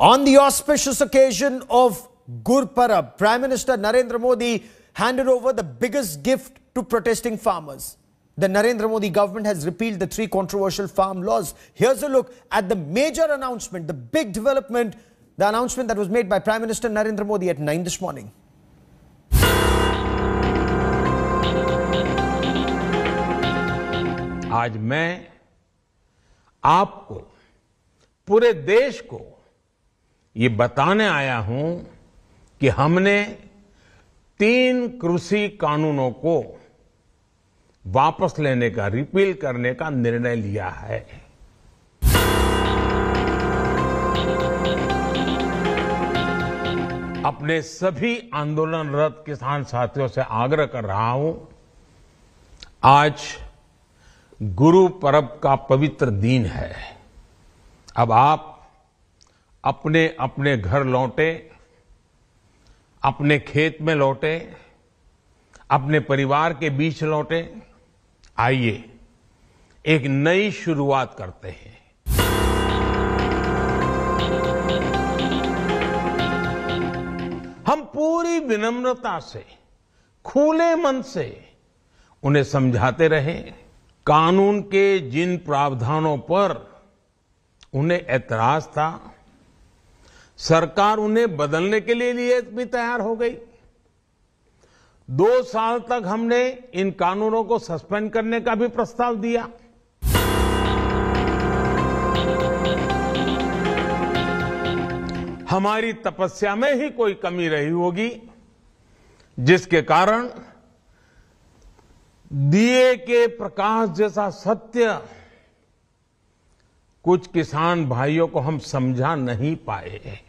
On the auspicious occasion of Gurparab, Prime Minister Narendra Modi handed over the biggest gift to protesting farmers. The Narendra Modi government has repealed the three controversial farm laws. Here's a look at the major announcement, the big development, the announcement that was made by Prime Minister Narendra Modi at 9 this morning. आज मैं आपको पूरे देश को ये बताने आया हूँ कि हमने तीन कृषि कानूनों को वापस लेने का, रिपील करने का निर्णय लिया है। अपने सभी आंदोलनरत किसान साथियों से आग्रह कर रहा हूँ, आज गुरु पर्व का पवित्र दिन है। अब आप अपने अपने घर लौटे, अपने खेत में लौटे, अपने परिवार के बीच लौटे, आइए, एक नई शुरुआत करते हैं। हम पूरी विनम्रता से, खुले मन से उन्हें समझाते रहे, कानून के जिन प्रावधानों पर उन्हें ऐतराज था सरकार उन्हें बदलने के लिए लिए भी तैयार हो गई। दो साल तक हमने इन कानूनों को सस्पेंड करने का भी प्रस्ताव दिया। हमारी तपस्या में ही कोई कमी रही होगी, जिसके कारण दिए के प्रकाश जैसा सत्य कुछ किसान भाइयों को हम समझा नहीं पाए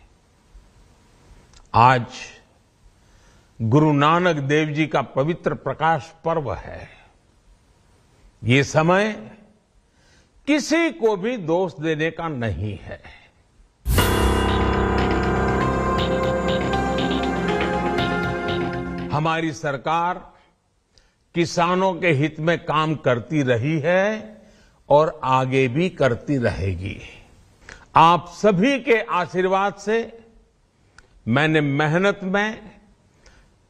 आज गुरु नानक देव जी का पवित्र प्रकाश पर्व है। ये समय किसी को भी दोष देने का नहीं है। हमारी सरकार किसानों के हित में काम करती रही है और आगे भी करती रहेगी। आप सभी के आशीर्वाद से मैंने मेहनत में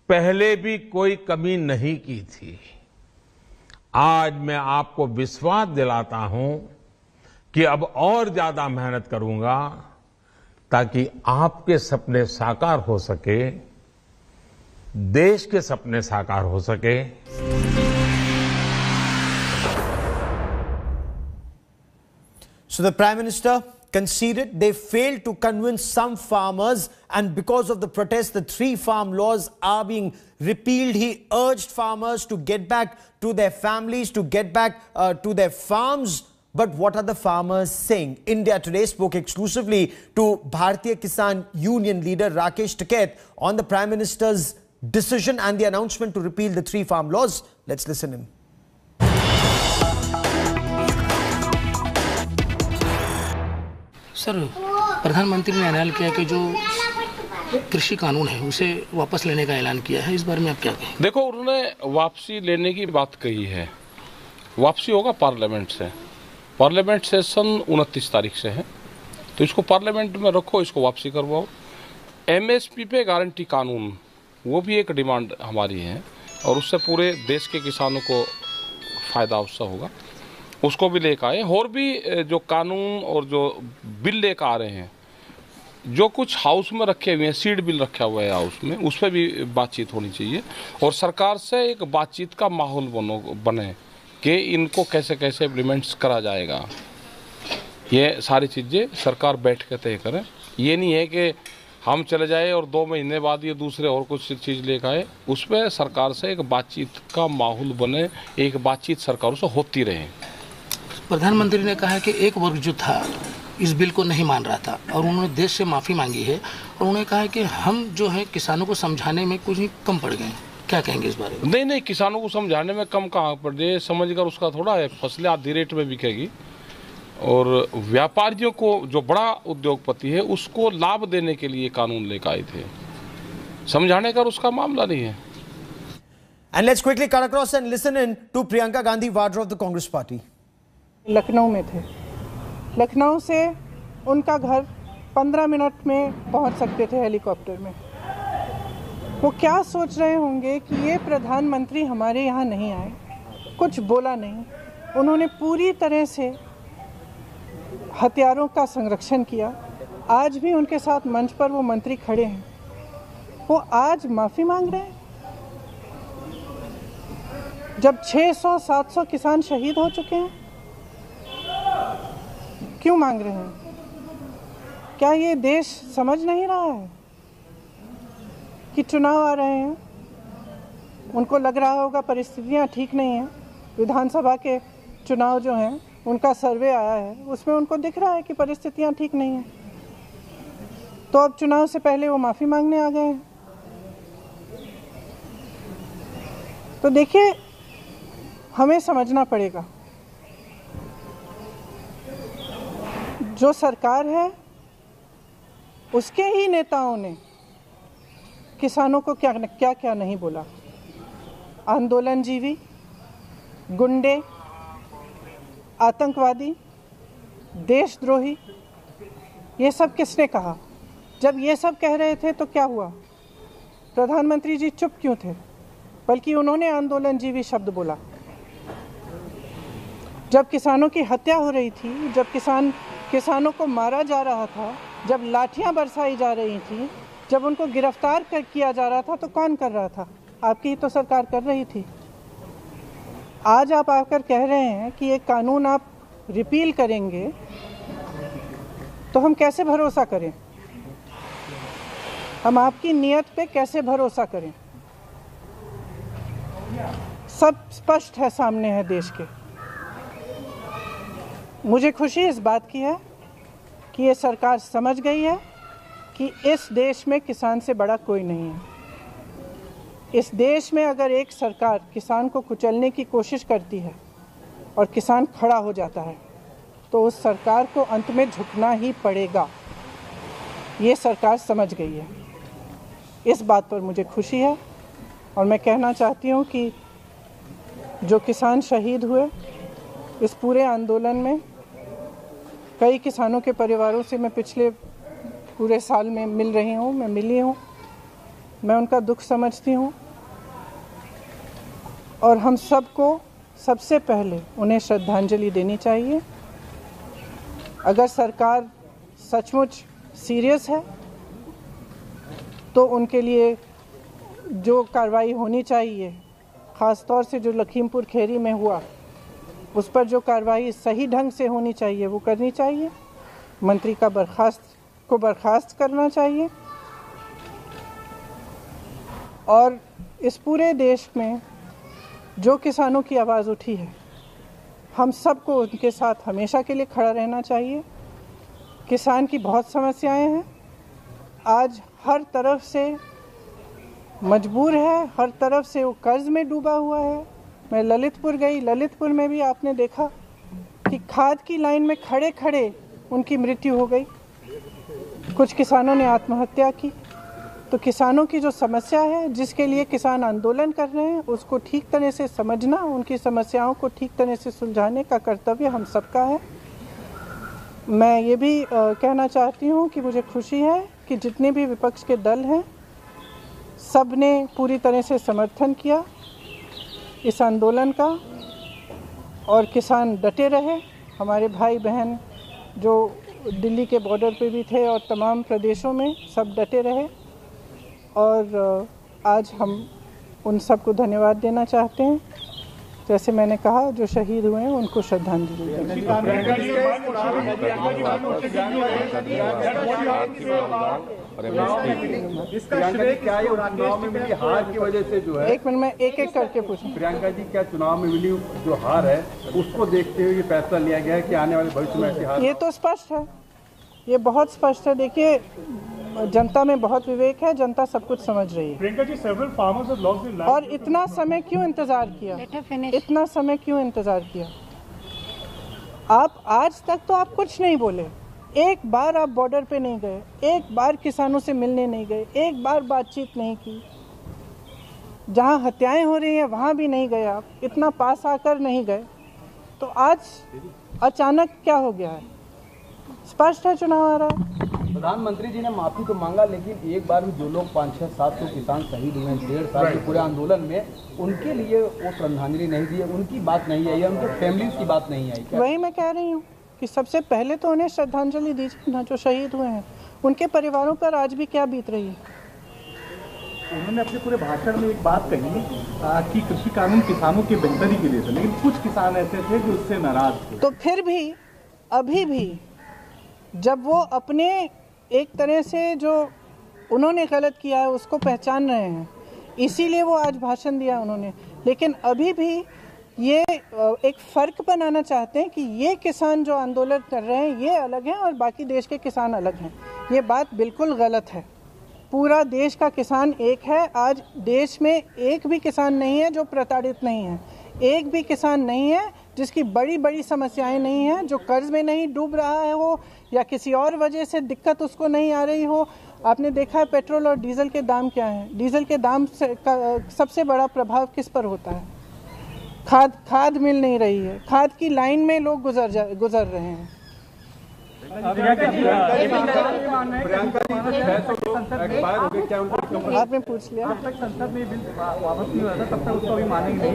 पहले भी कोई कमी नहीं की थी। आज मैं आपको विश्वास दिलाता हूँ कि अब और ज़्यादा मेहनत करूँगा ताकि आपके सपने साकार हो सके, देश के सपने साकार हो सके। So the Prime Minister conceded they failed to convince some farmers and because of the protest the three farm laws are being repealed. He urged farmers to get back to their families to get back uh, to their farms. But what are the farmers saying? India today spoke exclusively to bharatiya kisan union leader rakesh tiket on the prime minister's decision and the announcement to repeal the three farm laws. Let's listen in sir, प्रधानमंत्री ने ऐलान किया कि जो कृषि कानून है, उसे वापस लेने का ऐलान किया है। इस बारे में आप क्या कहें देखो, उन्होंने वापसी लेने की बात कही है। वापसी होगा पार्लियामेंट से। पार्लियामेंट सेशन उनतीस तारीख से है। तो इसको पार्लियामेंट में रखो, इसको वापसी करवाओ। एमएसपी पे गारंटी कानून, वो भी एक डिमांड हमारी है। और उससे पूरे देश के किसानों को फ़ायदा उससे होगा। उसको भी लेकर आए। और भी जो कानून और जो बिल लेकर आ रहे हैं, जो कुछ हाउस में रखे हुए हैं, सीड बिल रखा हुआ है हाउस में, उस पर भी बातचीत होनी चाहिए। और सरकार से एक बातचीत का माहौल बनो, बने कि इनको कैसे कैसे इम्प्लीमेंट्स करा जाएगा। ये सारी चीज़ें सरकार बैठ के तय करें। ये नहीं है कि हम चले जाए और दो महीने बाद ये दूसरे और कुछ चीज़ लेकर आए। उस पर सरकार से एक बातचीत का माहौल बने, एक बातचीत सरकारों से होती रहे। प्रधानमंत्री ने कहा कि एक वर्ग जो था इस बिल को नहीं मान रहा था और उन्होंने देश से माफ़ी मांगी है और उन्होंने कहा कि हम जो है किसानों को समझाने में कुछ ही कम पड़ गए क्या कहेंगे इस बारे में? नहीं नहीं किसानों को समझाने में कम कहाँ पड़ जाए समझ कर उसका थोड़ा है फ़सलें आधी रेट में बिकेगी। और व्यापारियों को जो बड़ा उद्योगपति है उसको लाभ देने के लिए कानून लेकर आए थे। समझाने का उसका मामला नहीं है। And let's quickly cut across and listen in to Priyanka Gandhi Vadra of the Congress Party. Lucknow में थे। लखनऊ से उनका घर पंद्रह मिनट में पहुँच सकते थे हेलीकॉप्टर में। वो क्या सोच रहे होंगे कि ये प्रधानमंत्री हमारे यहाँ नहीं आए? कुछ बोला नहीं। उन्होंने पूरी तरह से हथियारों का संरक्षण किया। आज भी उनके साथ मंच पर वो मंत्री खड़े हैं। वो आज माफ़ी मांग रहे हैं? जब 600-700 किसान शहीद हो चुके हैं क्यों मांग रहे हैं? क्या ये देश समझ नहीं रहा है कि चुनाव आ रहे हैं? उनको लग रहा होगा परिस्थितियाँ ठीक नहीं हैं। विधानसभा के चुनाव जो हैं, उनका सर्वे आया है। उसमें उनको दिख रहा है कि परिस्थितियाँ ठीक नहीं हैं। तो अब चुनाव से पहले वो माफ़ी मांगने आ गए हैं। तो देखिए, हमें समझना पड़ेगा जो सरकार है, उसके ही नेताओं ने किसानों को क्या क्या क्या नहीं बोला? आंदोलन जीवी गुंडे, आतंकवादी, देशद्रोही, ये सब किसने कहा? जब ये सब कह रहे थे तो क्या हुआ? प्रधानमंत्री जी चुप क्यों थे? बल्कि उन्होंने आंदोलन जीवी शब्द बोला। जब किसानों की हत्या हो रही थी, जब किसान किसानों को मारा जा रहा था, जब लाठियाँ बरसाई जा रही थी, जब उनको गिरफ़्तार कर किया जा रहा था तो कौन कर रहा था? आपकी तो सरकार कर रही थी। आज आप आकर कह रहे हैं कि ये कानून आप रिपील करेंगे तो हम कैसे भरोसा करें? हम आपकी नियत पे कैसे भरोसा करें? सब स्पष्ट है सामने है देश के। मुझे खुशी इस बात की है कि ये सरकार समझ गई है कि इस देश में किसान से बड़ा कोई नहीं है। इस देश में अगर एक सरकार किसान को कुचलने की कोशिश करती है और किसान खड़ा हो जाता है तो उस सरकार को अंत में झुकना ही पड़ेगा। ये सरकार समझ गई है। इस बात पर मुझे खुशी है और मैं कहना चाहती हूँ कि जो किसान शहीद हुए इस पूरे आंदोलन में कई किसानों के परिवारों से मैं पिछले पूरे साल में मिल रही हूँ, मैं मिली हूँ। मैं उनका दुख समझती हूँ। और हम सबको सबसे पहले उन्हें श्रद्धांजलि देनी चाहिए। अगर सरकार सचमुच सीरियस है तो उनके लिए जो कार्रवाई होनी चाहिए ख़ास तौर से जो लखीमपुर खेरी में हुआ उस पर जो कार्रवाई सही ढंग से होनी चाहिए, वो करनी चाहिए। मंत्री का बर्खास्त, को बर्खास्त करना चाहिए। और इस पूरे देश में जो किसानों की आवाज़ उठी है, हम सबको उनके साथ हमेशा के लिए खड़ा रहना चाहिए। किसान की बहुत समस्याएँ हैं। आज हर तरफ़ से मजबूर है, हर तरफ़ से वो कर्ज में डूबा हुआ है। मैं ललितपुर गई। ललितपुर में भी आपने देखा कि खाद की लाइन में खड़े खड़े उनकी मृत्यु हो गई। कुछ किसानों ने आत्महत्या की। तो किसानों की जो समस्या है, जिसके लिए किसान आंदोलन कर रहे हैं, उसको ठीक तरह से समझना, उनकी समस्याओं को ठीक तरह से सुलझाने का कर्तव्य हम सबका है। मैं ये भी कहना चाहती हूँ कि मुझे खुशी है कि जितने भी विपक्ष के दल हैं सबने पूरी तरह से समर्थन किया। इस आंदोलन का और किसान डटे रहे। हमारे भाई बहन जो दिल्ली के बॉर्डर पे भी थे और तमाम प्रदेशों में सब डटे रहे। और आज हम उन सबको धन्यवाद देना चाहते हैं। जैसे मैंने कहा जो शहीद हुए हैं उनको श्रद्धांजलि इसका श्रेय क्या है चुनाव में मिली हार की वजह से जो है? एक मिनट में एक एक करके पूछूँ। प्रियंका जी क्या चुनाव में मिली जो हार है उसको देखते हुए ये फैसला लिया गया है कि आने वाले भविष्य में ये तो स्पष्ट है। ये बहुत स्पष्ट है। देखिए जनता में बहुत विवेक है जनता सब कुछ समझ रही है। Priyanka ji their land. और इतना समय क्यों इंतज़ार किया? इतना समय क्यों इंतज़ार किया? आप आज तक तो आप कुछ नहीं बोले। एक बार आप बॉर्डर पे नहीं गए एक बार किसानों से मिलने नहीं गए एक बार बातचीत नहीं की। जहाँ हत्याएँ हो रही हैं वहाँ भी नहीं गए आप। इतना पास आकर नहीं गए। तो आज अचानक क्या हो गया है? स्पष्ट है चुनाव आ रहा है। प्रधानमंत्री जी ने माफ़ी तो मांगा लेकिन एक बार भी जो लोग पाँच छह सात सौ किसान शहीद हुए हैं डेढ़ साल के पूरे आंदोलन में उनके लिए वो श्रद्धांजलि नहीं दी उनकी बात नहीं आई है उनके फैमिलीज़ की बात नहीं आई। वही मैं कह रही हूँ कि सबसे पहले तो उन्हें श्रद्धांजलि दीजिए ना जो शहीद हुए हैं। उनके परिवारों पर आज भी क्या बीत रही है? उन्होंने अपने पूरे भाषण में एक बात कही आ, कि कृषि कानून किसानों की बेहतरी के लिए थे लेकिन कुछ किसान ऐसे थे जो उससे नाराज़ थे। तो फिर भी अभी भी जब वो अपने एक तरह से जो उन्होंने गलत किया है, उसको पहचान रहे हैं। इसीलिए वो आज भाषण दिया उन्होंने। लेकिन अभी भी ये एक फ़र्क बनाना चाहते हैं कि ये किसान जो आंदोलन कर रहे हैं, ये अलग हैं और बाकी देश के किसान अलग हैं। ये बात बिल्कुल गलत है। पूरा देश का किसान एक है। आज देश में एक भी किसान नहीं है जो प्रताड़ित नहीं है। एक भी किसान नहीं है जिसकी बड़ी बड़ी समस्याएँ नहीं हैं, जो कर्ज में नहीं डूब रहा है हो या किसी और वजह से दिक्कत उसको नहीं आ रही हो, आपने देखा है पेट्रोल और डीजल के दाम क्या हैं? डीजल के दाम से का, सबसे बड़ा प्रभाव किस पर होता है? खाद खाद मिल नहीं रही है। खाद की लाइन में लोग गुजर जा, गुजर रहे हैं। आपने पूछ लिया तक संसद में बिल वापस नहीं हुआ था तब तक उसको अभी मानेंगे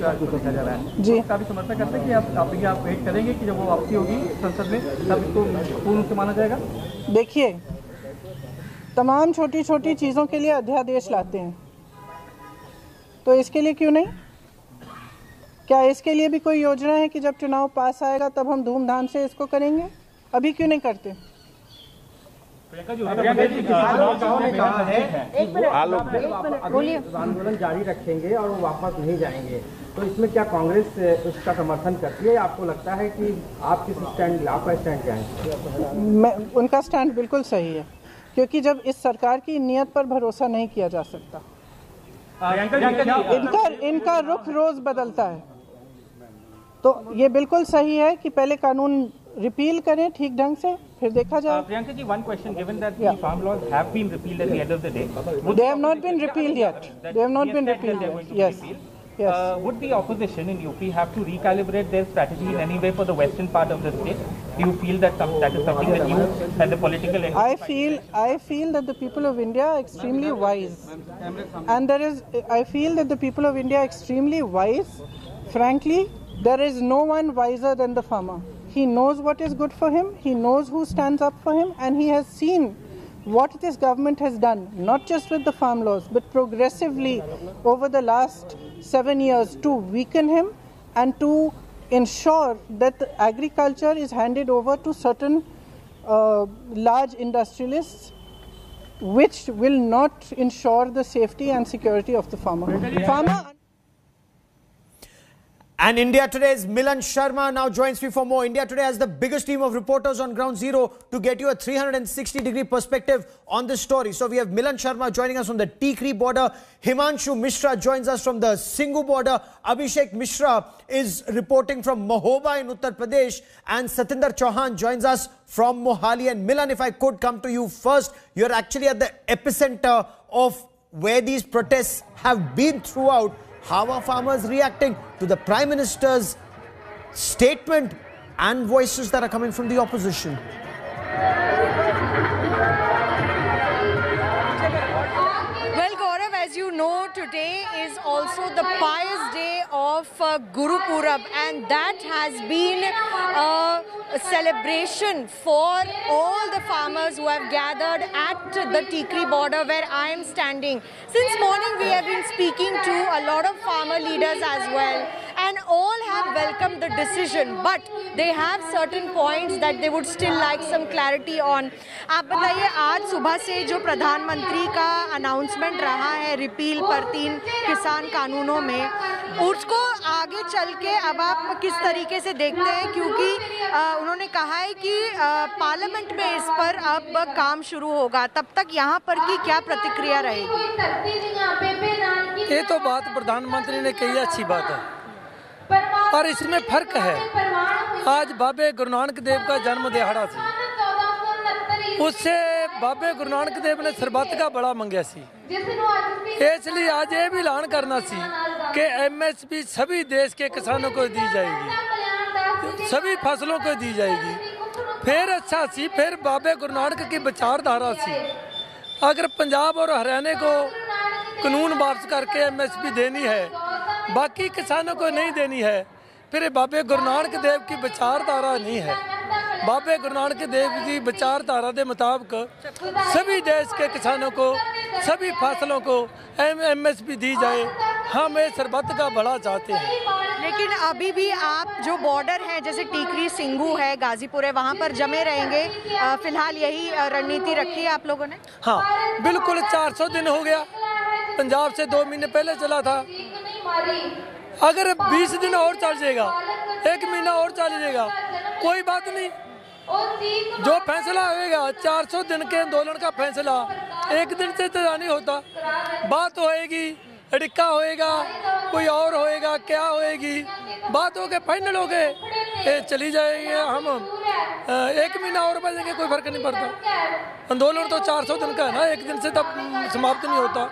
का सोचा जा रहा है जी समर्थन करते हैं कि आप आप आप वेट करेंगे कि जब वो वापसी होगी संसद में तब इसको पूर्ण से माना जाएगा देखिए, तमाम छोटी छोटी चीज़ों के लिए अध्यादेश लाते हैं। तो इसके लिए क्यों नहीं? क्या इसके लिए भी कोई योजना है कि जब चुनाव पास आएगा तब हम धूमधाम से इसको करेंगे? अभी क्यों नहीं करते? आंदोलन जारी रखेंगे और वो वापस नहीं जाएँगे। तो इसमें क्या कांग्रेस उसका समर्थन करती है आपको लगता है कि आप किस स्टैंड आपका स्टैंड क्या है? मैं उनका स्टैंड बिल्कुल सही है क्योंकि जब इस सरकार की नीयत पर भरोसा नहीं किया जा सकता। इनका इनका रुख रोज बदलता है। तो ये बिल्कुल सही है कि पहले कानून रिपील करें ठीक ढंग से फिर देखा जाए Priyanka ji, one question, given that Yeah. the farm laws have been repealed at the end of the day. would They the have not been opposition- repealed yet. That- They have yes. Uh, would the opposition in UP have to recalibrate their strategy in any way for the western part of the state? Do you feel that some, that is something that you, as a political I feel I feel that the people of India are extremely wise, and there is I feel that the people of India are extremely wise. Frankly, there is no one wiser than the farmer. He knows what is good for him. He knows who stands up for him, and he has seen what this government has done, not just with the farm laws, but progressively over the last seven years to weaken him and to ensure that agriculture is handed over to certain uh, large industrialists which will not ensure the safety and security of the farmer. Farmer And India Today's Milan Sharma now joins me for more. India Today has the biggest team of reporters on ground zero to get you a 360 degree perspective on this story. So we have Milan Sharma joining us from the Tikri border. Himanshu Mishra joins us from the Singhu border. Abhishek Mishra is reporting from Mahoba in Uttar Pradesh. And Satinder Chauhan joins us from Mohali. And Milan, if I could come to you first, you're actually at the epicenter of where these protests have been throughout. How are farmers reacting to the Prime Minister's statement and voices that are coming from the opposition? Know, today is also the pious day of uh, Guru Purab, and that has been uh, a celebration for all the farmers who have gathered at the Tikri border where I am standing. Since morning, we have been speaking to a lot of farmer leaders as well, and all have welcomed the decision, but they have certain points that they would still like some clarity on. आप बताइए आज सुबह से जो प्रधानमंत्री का announcement रहा है रिपील पर तीन किसान कानूनों में उसको आगे चल के अब आप किस तरीके से देखते हैं? क्योंकि अ, उन्होंने कहा है कि अ, पार्लियामेंट में इस पर अब काम शुरू होगा। तब तक यहाँ पर की क्या प्रतिक्रिया रहेगी? ये तो बात प्रधानमंत्री ने कही अच्छी बात है। पर इसमें फ़र्क है। आज बाबे गुरु नानक देव का जन्म दिहाड़ा सी। उससे बाबे गुरु नानक देव ने सरबत का बड़ा मंगया सी। इसलिए आज ये भी ऐलान करना सी कि एमएसपी सभी देश के किसानों को दी जाएगी। सभी फ़सलों को दी जाएगी। फिर अच्छा सी फिर बाबे गुरु नानक की विचारधारा सी। अगर पंजाब और हरियाणा को कानून वापस करके एमएसपी देनी है बाकी किसानों को नहीं देनी है। फिर बाबे गुरु नानक देव की विचारधारा नहीं है। बाबे गुरु नानक देव की विचारधारा के मुताबिक सभी देश के किसानों को सभी फ़सलों को एम एम एस पी दी जाए। हम इस सरबत का भला चाहते हैं। लेकिन अभी भी आप जो बॉर्डर है जैसे टीकरी सिंगू है गाजीपुर है वहाँ पर जमे रहेंगे। फ़िलहाल यही रणनीति रखी है आप लोगों ने? हाँ बिल्कुल 400 दिन हो गया। पंजाब से दो महीने पहले चला था। अगर 20 दिन और चल जाएगा एक महीना और चल जाएगा कोई बात नहीं। जो फैसला होएगा 400 दिन के आंदोलन का फैसला एक दिन से तो नहीं होता। बात होएगी अड़िक्का होएगा कोई और होएगा क्या होएगी? बात हो के फाइनल हो गए। चली जाएँगे हम। एक महीना और बजेंगे कोई फ़र्क नहीं पड़ता। आंदोलन तो 400 दिन का है ना एक दिन से तब समाप्त नहीं होता।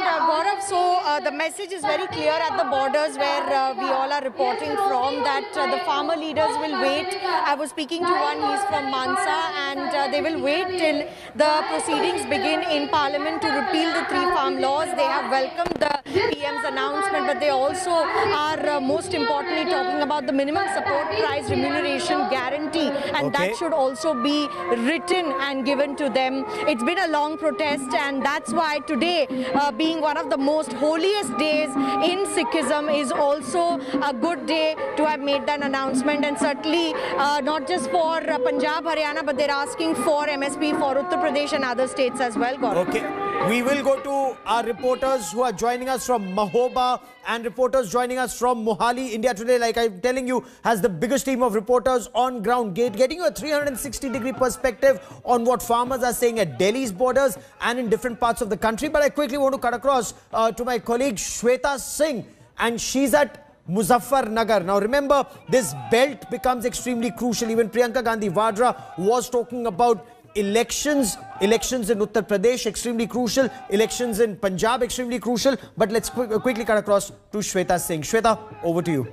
And uh, Gaurav, so uh, the message is very clear at the borders where uh, we all are reporting from that uh, the farmer leaders will wait. I was speaking to one, he's from Mansa, and uh, they will wait till the proceedings begin in Parliament to repeal the three farm laws. They have welcomed the PM's announcement, but they also are uh, most importantly talking about the minimum support price remuneration guarantee, and Okay. that should also be written and given to them. It's been a long protest, and that's why today, uh, being one of the most holiest days in Sikhism, is also a good day to have made that announcement. And certainly, uh, not just for Punjab, Haryana, but they're asking for MSP for Uttar Pradesh and other states as well. Gaurav. Okay. We will go to our reporters who are joining us from Mahoba and reporters joining us from Mohali. India Today, like I'm telling you, has the biggest team of reporters on ground, get- getting you a 360 degree perspective on what farmers are saying at Delhi's borders and in different parts of the country. But I quickly want to cut across uh, to my colleague Shweta Singh, and she's at Muzaffarnagar. Now remember, this belt becomes extremely crucial. Even Priyanka Gandhi Vadra was talking about elections. Elections in Uttar Pradesh, extremely crucial. Elections in Punjab, extremely crucial. But let's quick, quickly cut across to Shweta Singh. Shweta, over to you.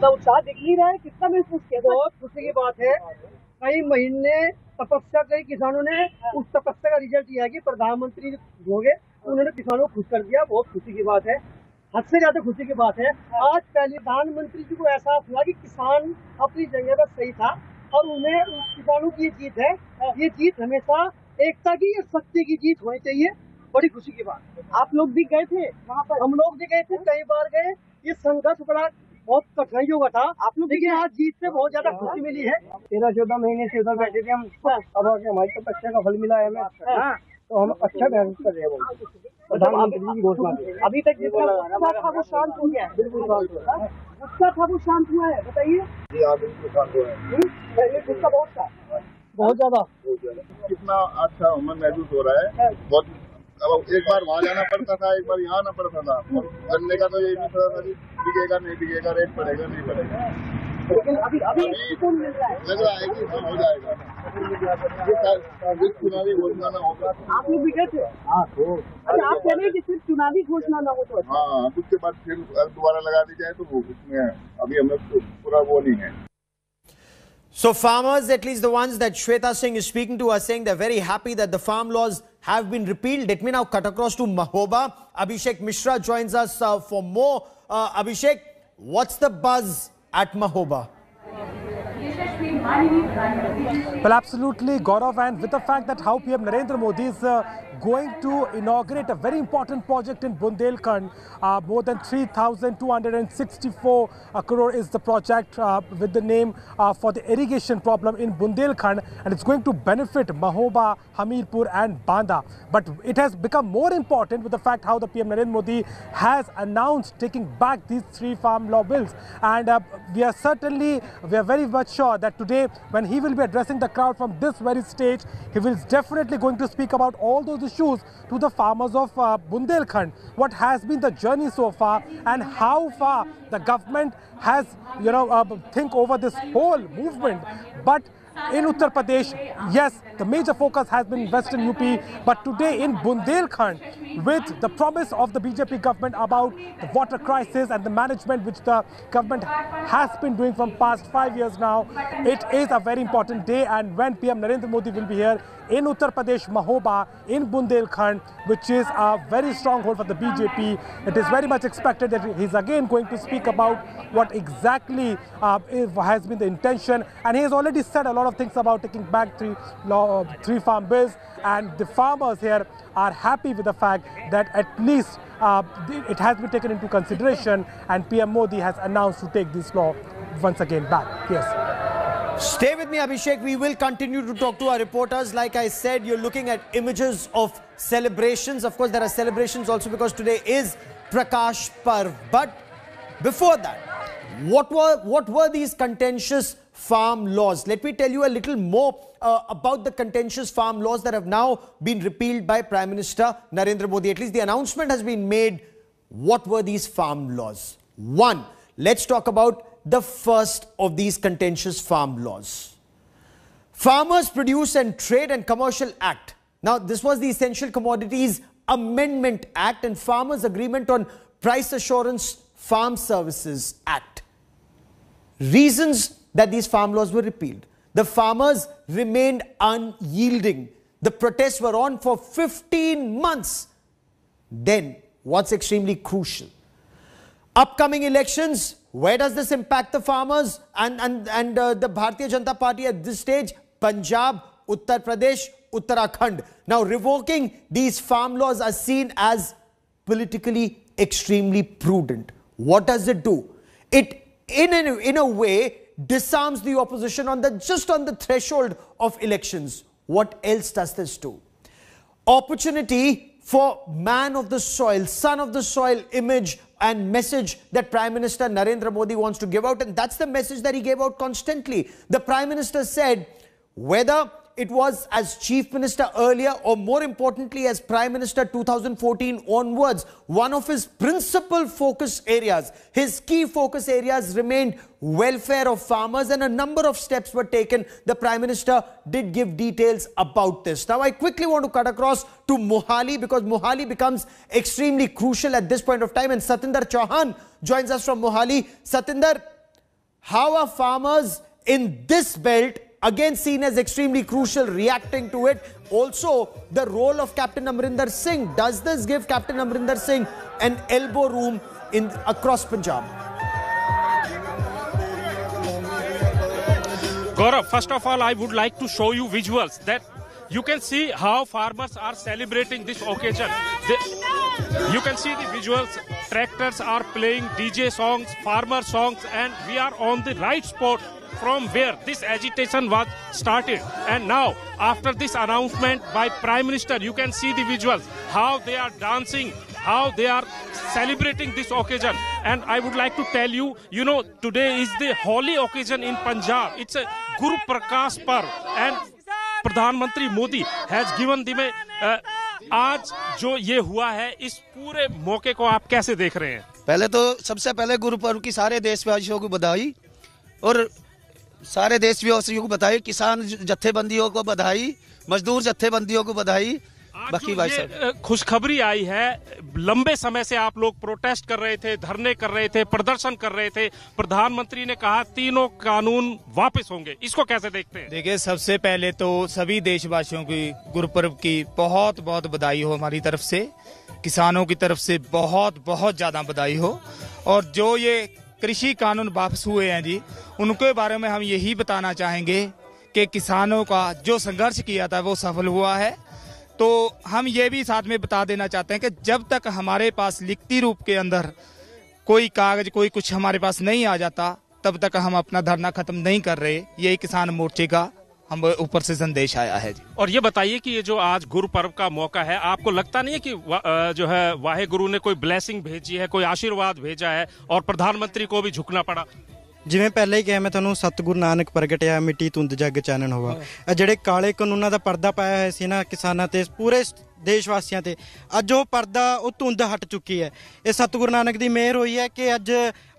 तो उत्साह दिख नहीं रहा है कितना महसूस किया बहुत खुशी की बात है कई महीने तपस्या कई किसानों ने उस तपस्या का रिज़ल्ट यह है कि प्रधानमंत्री हो गए उन्होंने किसानों को खुश कर दिया बहुत खुशी की बात है हद से ज़्यादा खुशी की बात है आज पहले प्रधानमंत्री जी को एहसास हुआ कि किसान अपनी जगह पर सही था और उन्हें किसानों की ये जीत है। ये जीत हमेशा एकता की और सत्य की जीत होनी चाहिए। बड़ी खुशी की बात। आप लोग भी गए थे? वहाँ पर। हम लोग भी गए थे कई बार गए। ये संघर्ष बड़ा बहुत कठिनाइयों का था। आप लोग देखिए आज जीत से बहुत ज़्यादा खुशी मिली है। तेरह चौदह महीने से उधर बैठे थे हम। अब आके हमारी तपस्या का फल मिला है हमें। हाँ, तो हम अच्छा महसूस कर रहे हैं प्रधानमंत्री की घोषणा। अभी तक जितना गुस्सा था वो शांत हो गया है। बिल्कुल शांत हुआ है। गुस्सा था वो शांत हुआ है बताइए। जी हाँ बिल्कुल शांत हुआ है। हम्म, पहले गुस्सा बहुत था। बहुत ज़्यादा। कितना अच्छा मन महसूस हो रहा है। बहुत अब एक बार वहाँ जाना पड़ता था एक बार यहाँ आना पड़ता था। गन्ने का तो यही भी पता था कि बिकेगा नहीं बिकेगा रेट पड़ेगा नहीं पड़ेगा लेकिन अभी अभी सुकून मिल रहा है लग रहा है कि हाँ हो जाएगा ये शायद ये चुनावी घोषणा ना होगा आप लोग भी गए थे हाँ तो अच्छा आप कह रहे हैं कि सिर्फ चुनावी घोषणा ना हो तो अच्छा। हाँ उसके बाद फिर दोबारा लगा दी जाए तो वो उसमें अभी हमें पूरा वो नहीं है So farmers, at least the ones that Shweta Singh is speaking to, are saying they're very happy that the farm laws have been repealed. Let me now cut across to Mahoba. Abhishek Mishra joins us uh, for more. Uh, Abhishek, what's the buzz at Mahoba? Well, absolutely, Gaurav, and with the fact that how PM Narendra Modi is uh, going to inaugurate a very important project in Bundelkhand, uh, more than 3,264 uh, crore is the project uh, with the name uh, for the irrigation problem in Bundelkhand, and it's going to benefit Mahoba, Hamirpur, and Banda. But it has become more important with the fact how the PM Narendra Modi has announced taking back these three farm law bills, and uh, we are certainly we are very much sure that today, when he will be addressing the crowd from this very stage, he will definitely going to speak about all those issues to the farmers of uh, Bundelkhand. What has been the journey so far, and how far the government has, you know, uh, think over this whole movement. But in Uttar Pradesh, yes, the major focus has been Western UP, but today in Bundelkhand, with the promise of the BJP government about the water crisis and the management which the government has been doing from past five years now, it is a very important day. And when PM Narendra Modi will be here in Uttar Pradesh, Mahoba, in Bundelkhand, which is a very stronghold for the BJP, it is very much expected that he's again going to speak about what exactly uh, has been the intention. And he has already said a lot of things about taking back three, law, three farm bills. And the farmers here are happy with the fact that at least uh, it has been taken into consideration and PM Modi has announced to take this law once again back. Yes. Stay with me, Abhishek. We will continue to talk to our reporters. Like I said, you're looking at images of celebrations. Of course, there are celebrations also because today is Prakash Parv. But before that, what were, what were these contentious farm laws? Let me tell you a little more uh, about the contentious farm laws that have now been repealed by Prime Minister Narendra Modi. At least the announcement has been made. What were these farm laws? One, let's talk about the first of these contentious farm laws. Farmers Produce and Trade and Commercial Act. Now, this was the Essential Commodities Amendment Act and Farmers Agreement on Price Assurance Farm Services Act. Reasons that these farm laws were repealed. The farmers remained unyielding. The protests were on for 15 months. Then, what's extremely crucial? Upcoming elections, where does this impact the farmers and, and, and uh, the Bharatiya Janata Party at this stage? Punjab, Uttar Pradesh, Uttarakhand. Now, revoking these farm laws are seen as politically extremely prudent. What does it do? It, in a, in a way, disarms the opposition on the just on the threshold of elections. What else does this do? Opportunity for man of the soil, son of the soil image and message that Prime Minister Narendra Modi wants to give out. And that's the message that he gave out constantly. The Prime Minister said, whether it was as chief minister earlier or more importantly as prime minister 2014 onwards one of his principal focus areas his key focus areas remained welfare of farmers and a number of steps were taken. The prime minister did give details about this. Now i quickly want to cut across to mohali because mohali becomes extremely crucial at this point of time and satinder chauhan joins us from mohali. Satinder how are farmers in this belt again seen as extremely crucial, reacting to it. Also, the role of Captain Amrinder Singh. Does this give Captain Amrinder Singh an elbow room in across Punjab? Gaurav, first of all, I would like to show you visuals that you can see how farmers are celebrating this occasion. You can see the visuals. Tractors are playing DJ songs, farmer songs, and we are on the right spot from where this agitation was started. And now, after this announcement by Prime Minister, you can see the visuals, how they are dancing, how they are celebrating this occasion. And I would like to tell you, you know, today is the holy occasion in Punjab. It's a Guru Prakash Parv. And Mantri Modi has given the uh, आज जो ये हुआ है इस पूरे मौके को आप कैसे देख रहे हैं पहले तो सबसे पहले गुरु पर्व की सारे देशवासियों को बधाई और सारे देशवासियों को बधाई किसान जत्थेबंदियों को बधाई मजदूर जत्थेबंदियों को बधाई। बाकी भाई साहब। खुशखबरी आई है। लंबे समय से आप लोग प्रोटेस्ट कर रहे थे धरने कर रहे थे प्रदर्शन कर रहे थे। प्रधानमंत्री ने कहा तीनों कानून वापस होंगे। इसको कैसे देखते हैं? देखिए सबसे पहले तो सभी देशवासियों की गुरुपर्व की बहुत बहुत बधाई हो हमारी तरफ़ से। किसानों की तरफ़ से बहुत बहुत ज़्यादा बधाई हो। और जो ये कृषि कानून वापस हुए हैं जी। उनके बारे में हम यही बताना चाहेंगे कि किसानों का जो संघर्ष किया था, वो सफल हुआ है। तो हम ये भी साथ में बता देना चाहते हैं कि जब तक हमारे पास लिखती रूप के अंदर कोई कागज़, कोई कुछ हमारे पास नहीं आ जाता, तब तक हम अपना धरना खत्म नहीं कर रहे। यही किसान मोर्चे का हम ऊपर से संदेश आया है जी। और ये बताइए कि ये जो आज गुरु पर्व का मौका है, आपको लगता नहीं है कि जो है वाहे गुरु ने कोई ब्लेसिंग भेजी है, कोई आशीर्वाद भेजा है और प्रधानमंत्री को भी झुकना पड़ा? ਜਿਵੇਂ ਪਹਿਲਾਂ ਹੀ ਕਿਹਾ ਮੈਂ ਤੁਹਾਨੂੰ ਸਤਿਗੁਰੂ ਨਾਨਕ ਪ੍ਰਗਟਿਆ ਮਿੱਟੀ ਤੁੰਦ ਜਗ ਚਾਨਣ ਹੋਵਾ ਇਹ ਜਿਹੜੇ ਕਾਲੇ ਕਾਨੂੰਨਾਂ ਦਾ ਪਰਦਾ ਪਾਇਆ ਹੋਇਆ ਸੀ ਨਾ ਕਿਸਾਨਾਂ ਤੇ ਪੂਰੇ ਦੇਸ਼ ਵਾਸੀਆਂ ਤੇ ਅੱਜ ਉਹ ਪਰਦਾ ਉਹ ਧੁੰਦ ਹਟ ਚੁੱਕੀ ਹੈ। ਇਹ ਸਤਿਗੁਰੂ ਨਾਨਕ ਦੀ ਮਿਹਰ ਹੋਈ ਹੈ ਕਿ ਅੱਜ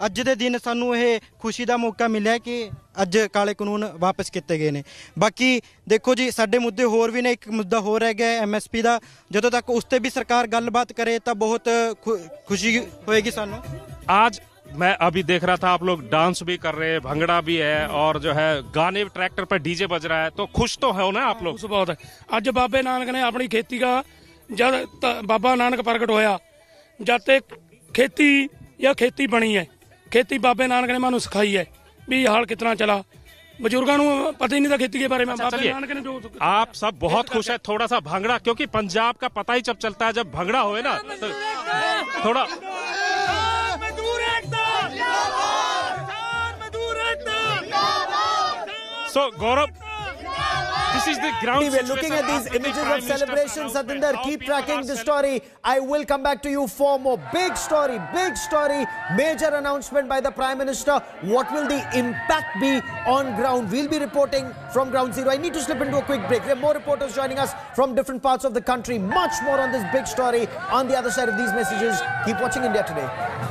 ਅੱਜ ਦੇ ਦਿਨ ਸਾਨੂੰ ਇਹ ਖੁਸ਼ੀ ਦਾ ਮੌਕਾ ਮਿਲਿਆ ਕਿ ਅੱਜ ਕਾਲੇ ਕਾਨੂੰਨ ਵਾਪਸ ਕੀਤੇ ਗਏ ਨੇ। ਬਾਕੀ ਦੇਖੋ ਜੀ ਸਾਡੇ ਮੁੱਦੇ ਹੋਰ ਵੀ ਨੇ ਇੱਕ ਮੁੱਦਾ ਹੋਰ ਰਹਿ ਗਿਆ ਐਮਐਸਪੀ ਦਾ। ਜਦੋਂ ਤੱਕ ਉਸ ਤੇ ਵੀ ਸਰਕਾਰ ਗੱਲਬਾਤ ਕਰੇ ਤਾਂ ਬਹੁਤ ਖੁ- ਖੁਸ਼ੀ ਹੋਏਗੀ ਸਾਨੂੰ। आज मैं अभी देख रहा था आप लोग डांस भी कर रहे हैं भंगड़ा भी है और जो है गाने ट्रैक्टर पर डीजे बज रहा है तो खुश तो है ना आप लोग? बहुत है। अज बाबे नानक ने अपनी खेती का जब बाबा नानक प्रकट होया जब तक खेती या खेती बनी है। खेती बाबे नानक ने मानू सिखाई है भी हाल कितना चला। बुज़ुर्गों पता ही नहीं था खेती के बारे में। अच्छा, बाबे नानक ने जो आप सब बहुत खुश है थोड़ा सा भंगड़ा क्योंकि पंजाब का पता ही जब चलता है जब भंगड़ा हो ना तो हाँ, थोड़ा So Gaurav, this is the ground We're looking at these images Prime of Minister's celebration. Satinder, keep tracking the story. I will come back to you for more. Big story, big story, major announcement by the Prime Minister. What will the impact be on ground? We'll be reporting from ground zero. I need to slip into a quick break. There are more reporters joining us from different parts of the country. Much more on this big story on the other side of these messages. Keep watching India Today.